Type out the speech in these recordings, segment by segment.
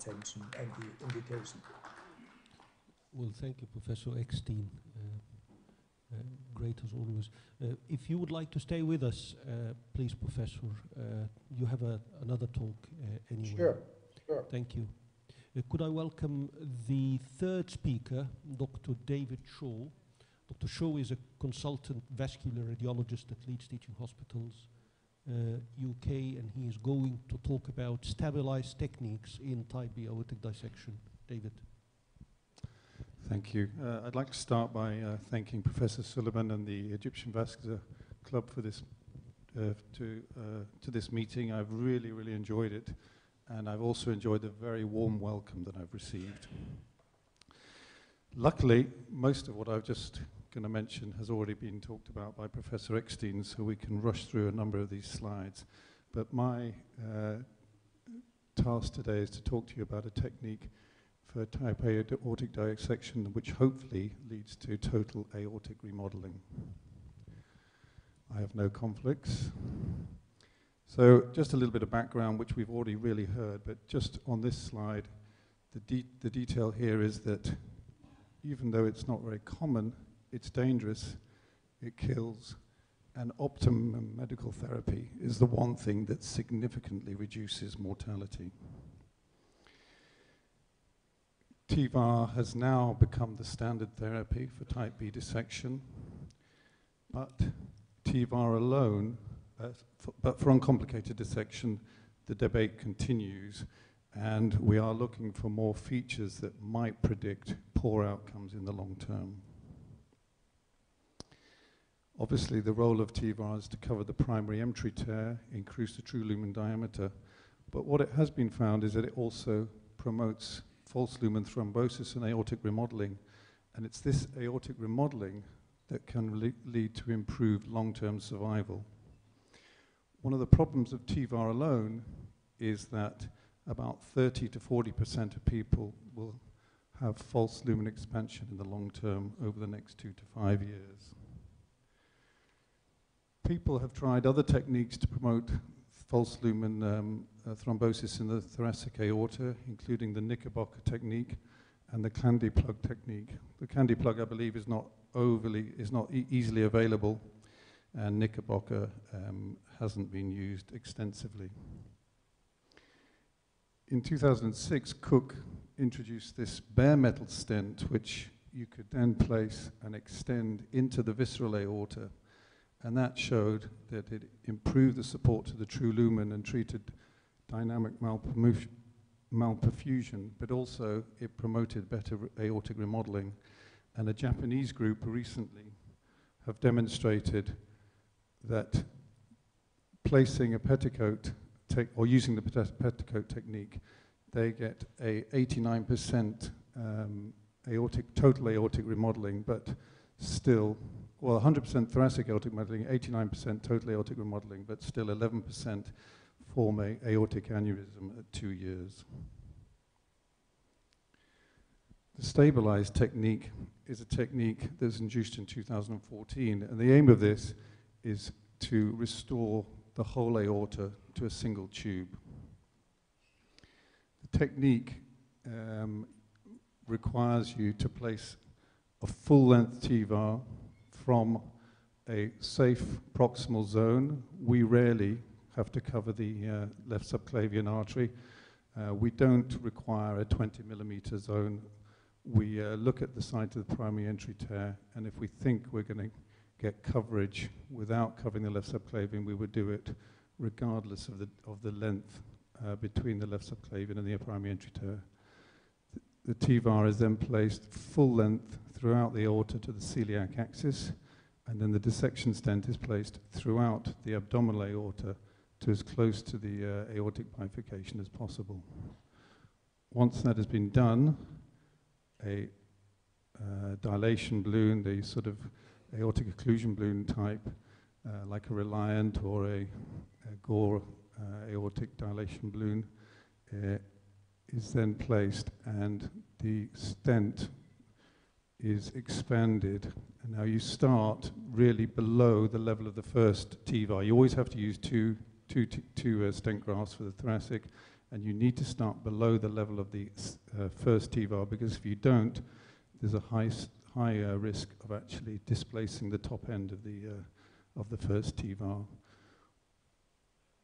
attention and the. Well, thank you, Professor Eckstein. Uh, uh, great as always. Uh, if you would like to stay with us, uh, please, Professor. Uh, you have a, another talk uh, anyway. Sure, sure. Thank you. Uh, could I welcome the third speaker, Dr. David Shaw. Dr. Shaw is a consultant vascular radiologist at Leeds Teaching Hospitals, UK, and he is going to talk about stabilized techniques in type B aortic dissection. David. Thank you. Uh, I'd like to start by uh, thanking Professor Suleiman and the Egyptian Vascular Club for this uh, to uh, to this meeting. I've really really enjoyed it, and I've also enjoyed the very warm welcome that I've received. Luckily, most of what I've just going to mention has already been talked about by Professor Eckstein, so we can rush through a number of these slides. But my uh, task today is to talk to you about a technique for type A aortic dissection, which hopefully leads to total aortic remodeling. I have no conflicts. So just a little bit of background, which we've already really heard, but just on this slide, the, de the detail here is that even though it's not very common, it's dangerous, it kills, and optimum medical therapy is the one thing that significantly reduces mortality. TEVAR has now become the standard therapy for type B dissection, but TEVAR alone, uh, but for uncomplicated dissection, the debate continues, and we are looking for more features that might predict poor outcomes in the long term. Obviously, the role of TEVAR is to cover the primary entry tear, increase the true lumen diameter, but what it has been found is that it also promotes false lumen thrombosis and aortic remodeling. And it's this aortic remodeling that can le lead to improved long-term survival. One of the problems of TEVAR alone is that about 30 to 40% of people will have false lumen expansion in the long term over the next two to five years. People have tried other techniques to promote false lumen um, uh, thrombosis in the thoracic aorta, including the Knickerbocker technique and the Candy plug technique. The Candy plug, I believe, is not overly, is not e easily available, and Knickerbocker um, hasn't been used extensively. In 2006, Cook introduced this bare metal stent, which you could then place and extend into the visceral aorta and that showed that it improved the support to the true lumen and treated dynamic malperfusion, but also it promoted better aortic remodeling. And a Japanese group recently have demonstrated that placing a petticoat or using the petticoat technique, they get a 89% um, aortic, total aortic remodeling, but still well, 100% thoracic aortic remodeling, 89% total aortic remodeling, but still 11% form a aortic aneurysm at two years. The stabilized technique is a technique that was introduced in 2014, and the aim of this is to restore the whole aorta to a single tube. The technique um, requires you to place a full-length TEVAR from a safe proximal zone. We rarely have to cover the uh, left subclavian artery. Uh, we don't require a 20 millimeter zone. We uh, look at the site of the primary entry tear, and if we think we're going to get coverage without covering the left subclavian, we would do it regardless of the, of the length uh, between the left subclavian and the primary entry tear. The, the TEVAR is then placed full length throughout the aorta to the celiac axis, and then the dissection stent is placed throughout the abdominal aorta to as close to the uh, aortic bifurcation as possible. Once that has been done, a uh, dilation balloon, the sort of aortic occlusion balloon type, uh, like a Reliant or a, a Gore uh, aortic dilation balloon, uh, is then placed and the stent is expanded. And now you start really below the level of the first TEVAR. You always have to use two, two, two, two uh, stent grafts for the thoracic, and you need to start below the level of the uh, first TEVAR because if you don't, there's a high, high uh, risk of actually displacing the top end of the, uh, of the first TEVAR.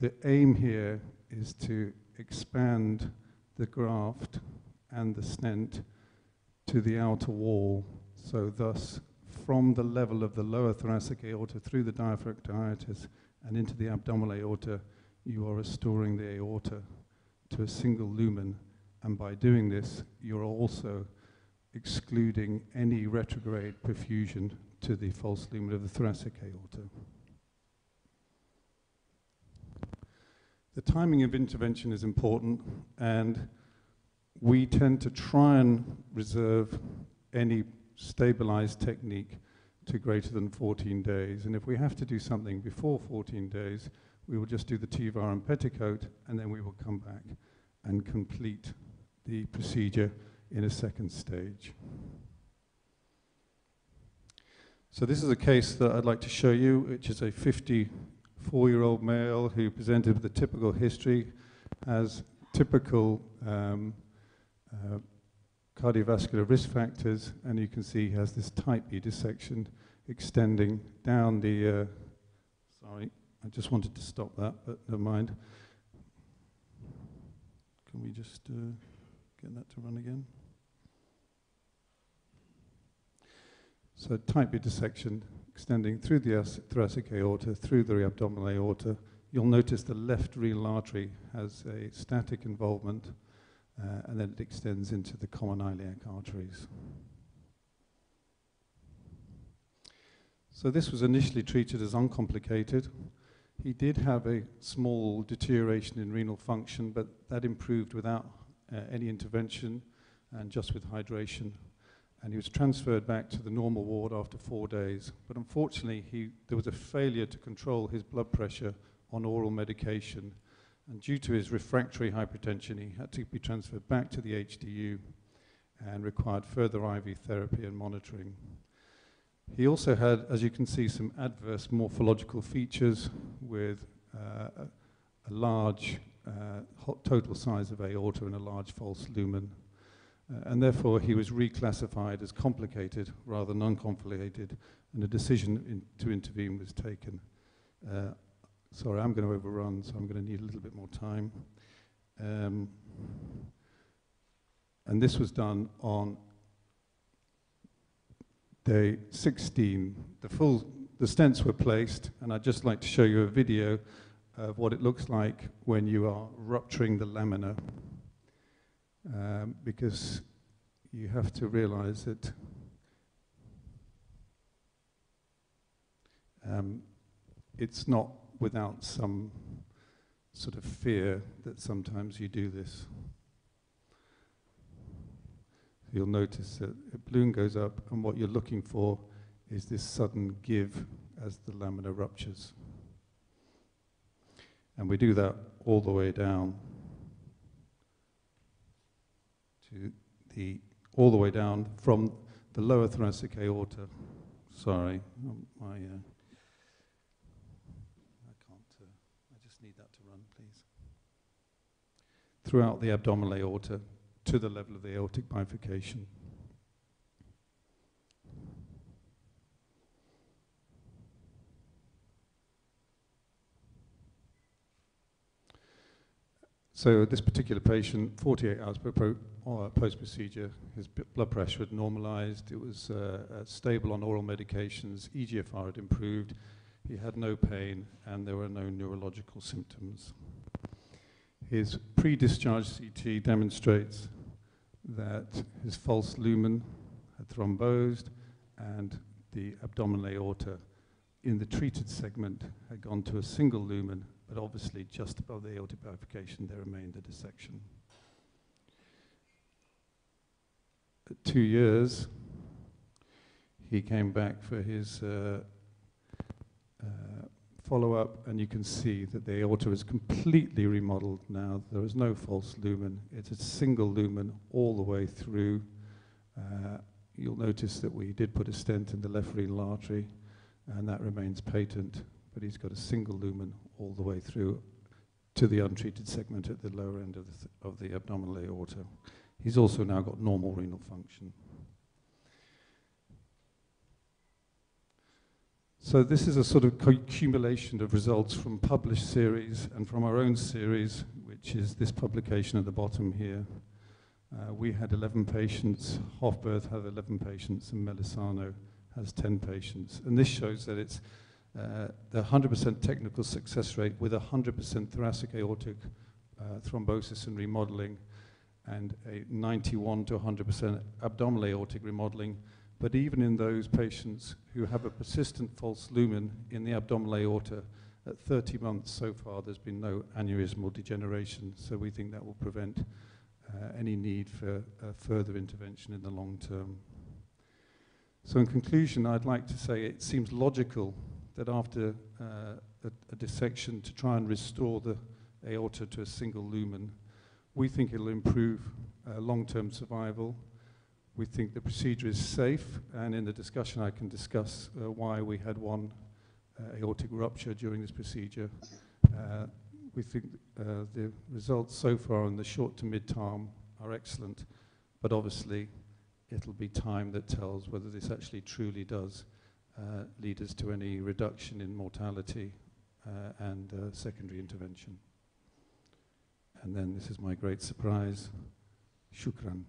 The aim here is to expand the graft and the stent to the outer wall, so thus from the level of the lower thoracic aorta through the hiatus and into the abdominal aorta, you are restoring the aorta to a single lumen. And by doing this, you're also excluding any retrograde perfusion to the false lumen of the thoracic aorta. The timing of intervention is important, and we tend to try and reserve any stabilized technique to greater than 14 days. And if we have to do something before 14 days, we will just do the TEVAR and petticoat, and then we will come back and complete the procedure in a second stage. So this is a case that I'd like to show you, which is a 54-year-old male who presented with a typical history, has typical um, uh, cardiovascular risk factors, and you can see he has this type B dissection extending down the. Uh, sorry, I just wanted to stop that, but never mind. Can we just uh, get that to run again? So type B dissection extending through the thoracic aorta, through the abdominal aorta. You'll notice the left renal artery has a static involvement uh, and then it extends into the common iliac arteries. So this was initially treated as uncomplicated. He did have a small deterioration in renal function, but that improved without uh, any intervention and just with hydration. And he was transferred back to the normal ward after four days. But unfortunately, he, there was a failure to control his blood pressure on oral medication. And due to his refractory hypertension, he had to be transferred back to the HDU and required further IV therapy and monitoring. He also had, as you can see, some adverse morphological features with uh, a, large uh, total size of aorta and a large false lumen. Uh, and therefore, he was reclassified as complicated rather than uncomplicated, and a decision in, to intervene was taken. Sorry, I'm going to overrun, so I'm going to need a little bit more time. Um, and this was done on day 16. The full, the stents were placed, and I'd just like to show you a video of what it looks like when you are rupturing the lamina. Um, because you have to realize that um, it's not without some sort of fear that sometimes you do this. You'll notice that a balloon goes up, and what you're looking for is this sudden give as the lamina ruptures. And we do that all the way down to the all the way down from the lower thoracic aorta. Sorry, my uh, I can't. Uh, I need that to run, please. Throughout the abdominal aorta to the level of the aortic bifurcation. So this particular patient, 48 hours uh, post-procedure, his blood pressure had normalized. It was uh, uh, stable on oral medications. EGFR had improved. He had no pain, and there were no neurological symptoms. His pre-discharge CT demonstrates that his false lumen had thrombosed, and the abdominal aorta in the treated segment had gone to a single lumen but obviously just above the aortic bifurcation there remained a dissection. At two years, he came back for his uh, uh, follow-up, and you can see that the aorta is completely remodeled now. There is no false lumen. It's a single lumen all the way through. Uh, you'll notice that we did put a stent in the left renal artery, and that remains patent but he's got a single lumen all the way through to the untreated segment at the lower end of the, th- of the abdominal aorta. He's also now got normal renal function. So this is a sort of accumulation of results from published series and from our own series, which is this publication at the bottom here. Uh, we had 11 patients, Hofferberth had 11 patients, and Melissano has 10 patients. And this shows that it's uh, the 100% technical success rate with 100% thoracic aortic uh, thrombosis and remodeling and a 91 to 100% abdominal aortic remodeling. But even in those patients who have a persistent false lumen in the abdominal aorta, at 30 months so far, there's been no aneurysmal degeneration. So we think that will prevent uh, any need for uh, further intervention in the long term. So in conclusion, I'd like to say it seems logical that after uh, a, a dissection to try and restore the aorta to a single lumen, we think it'll improve uh, long-term survival. We think the procedure is safe, and in the discussion I can discuss uh, why we had one uh, aortic rupture during this procedure. Uh, we think uh, the results so far in the short to mid-term are excellent, but obviously it'll be time that tells whether this actually truly does uh, lead us to any reduction in mortality uh, and secondary intervention. And then this is my great surprise. Shukran.